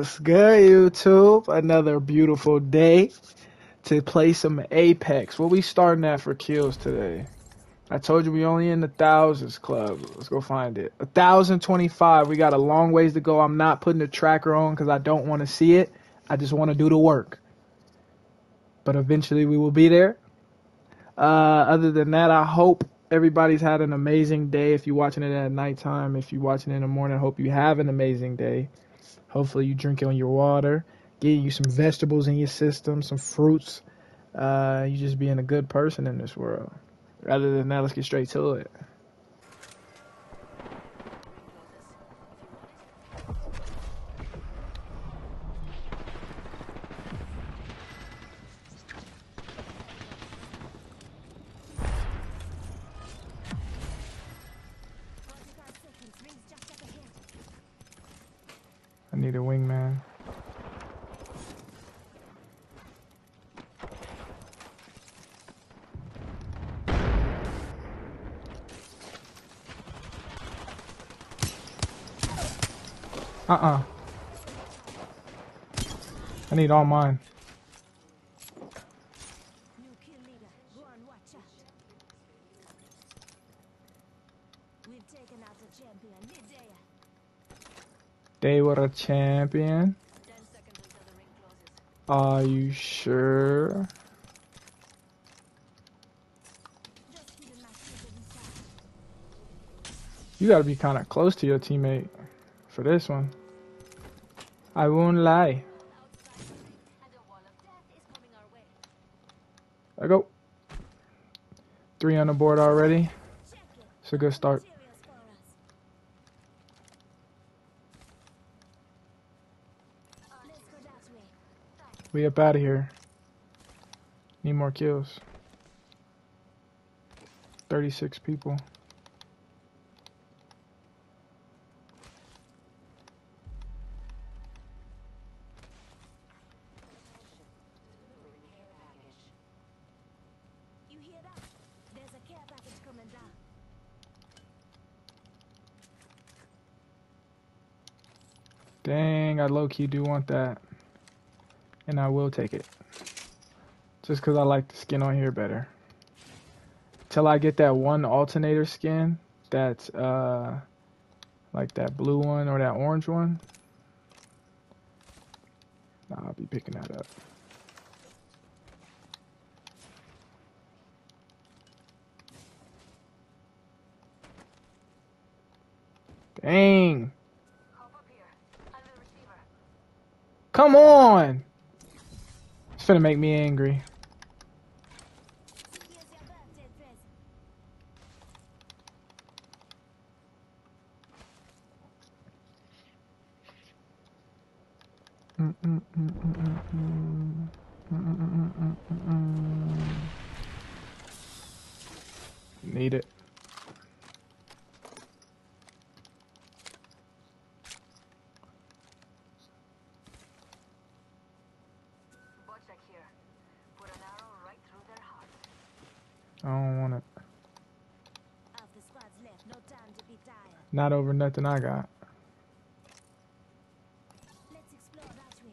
What's good, YouTube? Another beautiful day to play some Apex. What we starting at for kills today? I told you we only in the thousands club. Let's go find it. A thousand twenty-five. We got a long ways to go. I'm not putting the tracker on because I don't want to see it. I just want to do the work. But eventually we will be there. Uh, other than that, I hope everybody's had an amazing day. If you're watching it at nighttime, if you're watching it in the morning, I hope you have an amazing day. Hopefully you drink on your water, getting you some vegetables in your system, some fruits. Uh, you just being a good person in this world. Rather than that, let's get straight to it. I need a wingman. Uh-uh. I need all mine. New kill leader. Go on, watch out. We've taken out the champion. Midday. They were a champion. Are you sure? You gotta be kind of close to your teammate for this one. I won't lie. I go. Three on the board already. It's a good start. Materials for us. Let's go that way. We up out of here. Need more kills. 36 people. Dang, I low key do want that. And I will take it. Just because I like the skin on here better. Till I get that one alternator skin that's uh like that blue one or that orange one. I'll be picking that up. Dang. Hop up here. I'm the receiver. Come on! Finna make me angry. Need it. Bocek here. Put an arrow right through their heart. I don't want it. Half the squad's left. No time to be tired. Not over nothing I got. Let's explore that way.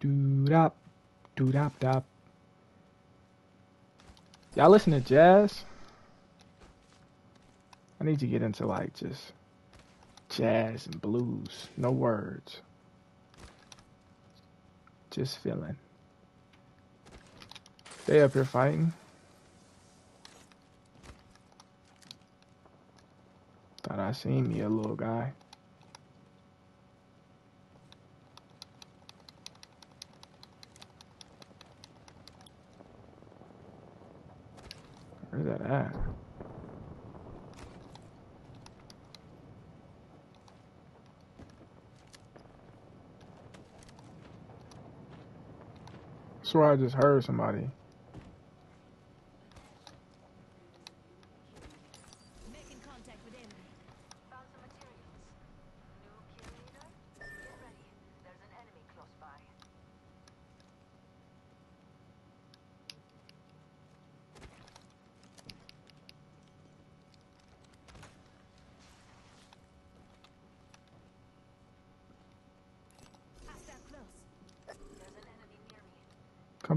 Dood up. Dood up dop. Y'all listen to jazz? I need to get into like just jazz and blues. No words. Just feeling. They up here fighting. Thought I seen a little guy. Where's that at? Swear I just heard somebody.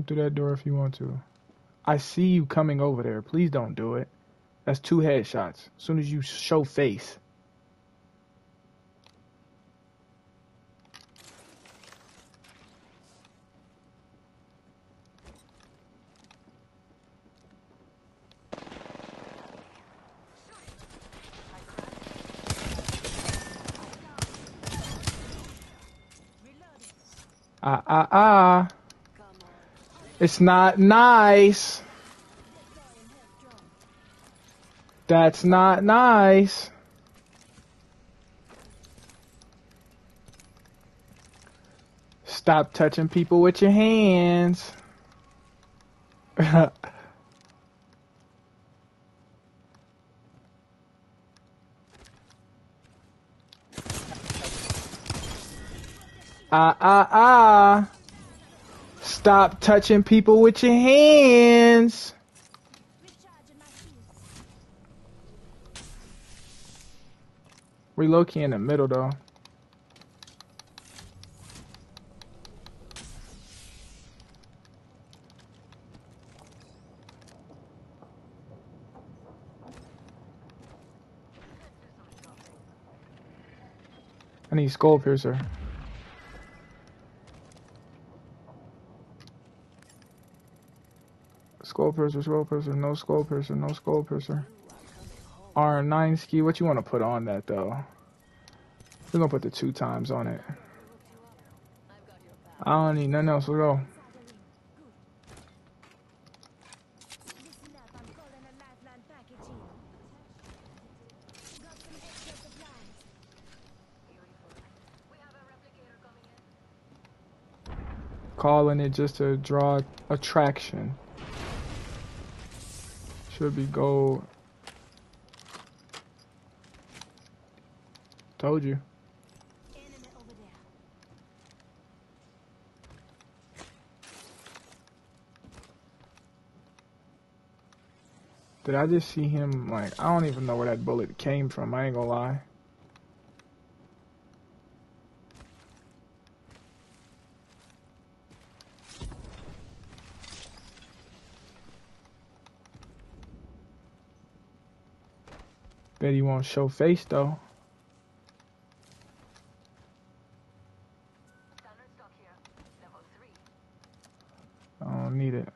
Through that door if you want to. I see you coming over there. Please don't do it. That's two headshots. As soon as you show face. Ah, ah, ah. It's not nice. That's not nice. Stop touching people with your hands. ah, ah, ah. Stop touching people with your hands. We low key in the middle though. I need skull piercer. Skull piercer, skull piercer, no skull piercer, no skull piercer. R9 ski, what you want to put on that though? We're gonna put the two times on it. I don't need nothing else. Let's go. Calling it just to draw attraction. Should be gold. Told you. Did I just see him? Like, I don't even know where that bullet came from. I ain't gonna lie. Bet he won't show face though. Standard stock here. Level 3. I don't need it.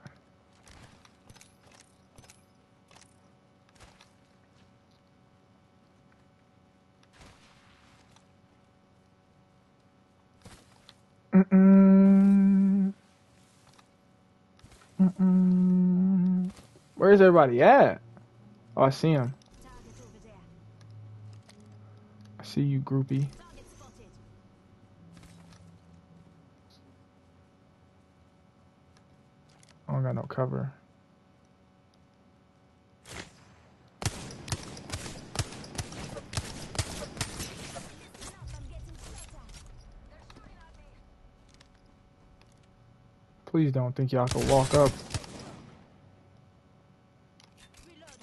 Mm-mm. Mm-mm. Where's everybody at? Oh, I see him. Target over there. I see you, groupie. I don't got no cover. Please don't think y'all can walk up. Reloading.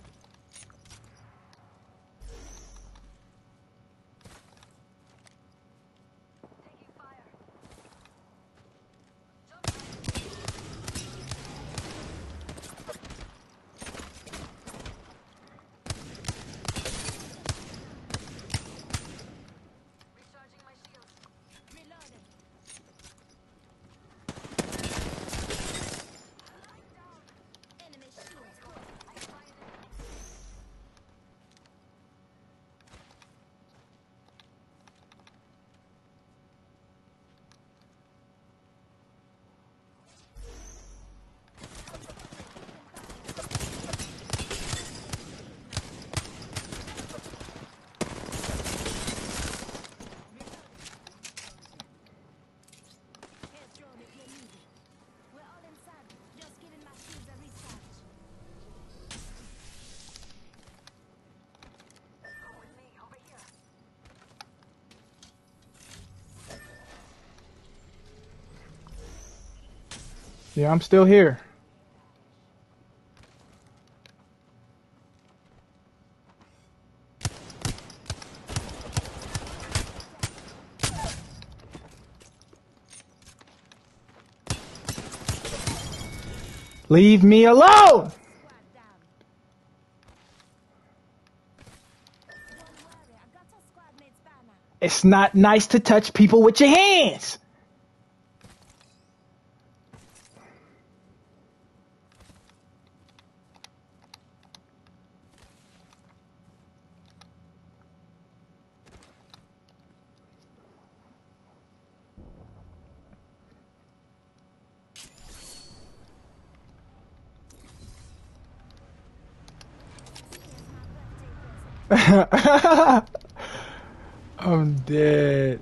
Taking fire. Recharging my shields. Reloading. Enemy shields broken. I fired it. Here's drone if you need it. We're all inside. Just giving my shields a recharge. Come with me over here. Yeah, I'm still here. Leave me alone! It's not nice to touch people with your hands. I'm dead.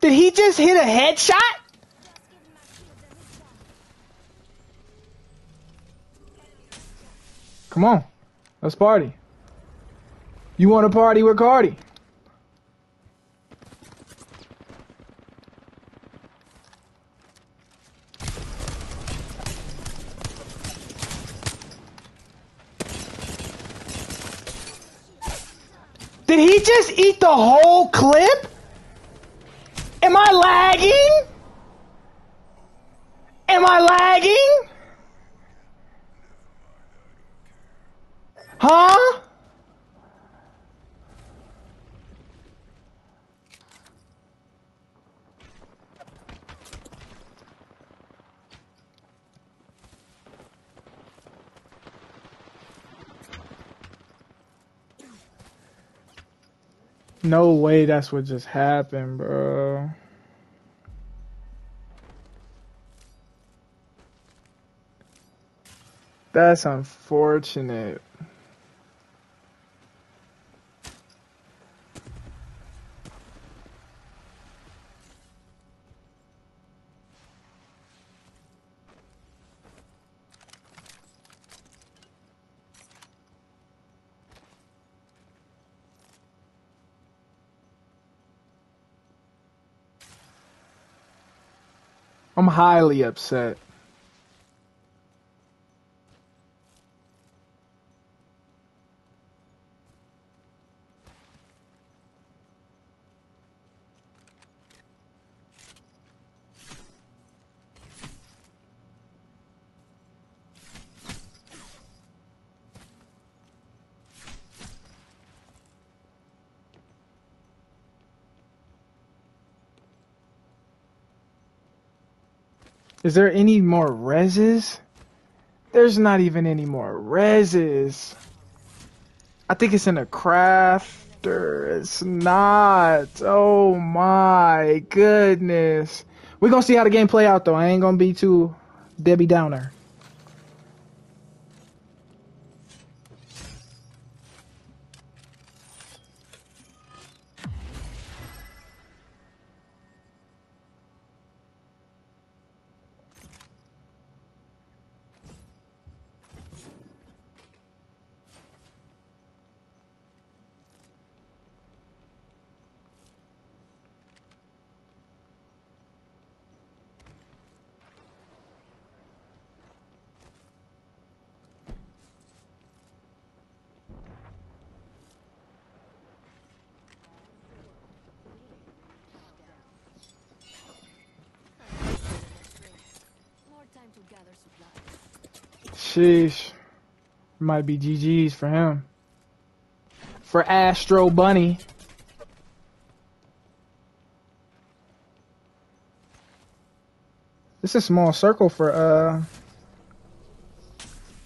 Did he just hit a headshot? Just giving my shield a recharge. Come on. Let's party. You want to party with Cardi? Did he just eat the whole clip? Am I lagging? Am I lagging? Huh? No way that's what just happened, bro. That's unfortunate. Highly upset. Is there any more reses? There's not even any more reses. I think it's in a crafter. It's not. Oh my goodness. We're gonna see how the game play out though. I ain't gonna be too Debbie Downer. More time to gather supplies. Sheesh. Might be GG's for him. For Astro Bunny. This is a small circle for uh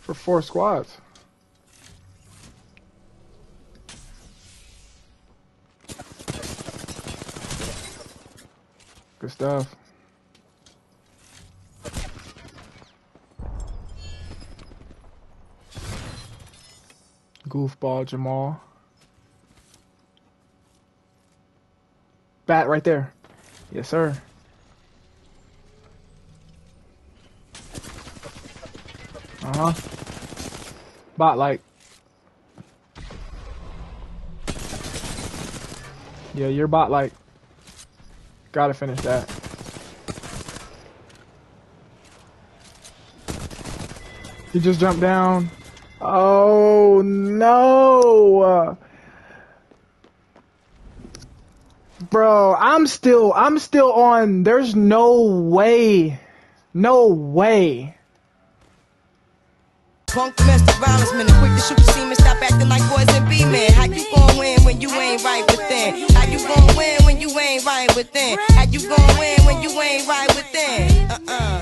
for four squads. Good stuff. Goofball Jamal. Bat right there. Yes, sir. Uh huh. Bot like. Yeah, your bot like gotta finish that. He just jumped down. Oh no. Bro, I'm still I'm still on there's no way. No way. Punk domestic violence quick to shoot the semen, stop acting like boys and be men. How you gon' win when you ain't right within? How you gon' win when you ain't right within? How you gon' win when you ain't right within? Uh uh.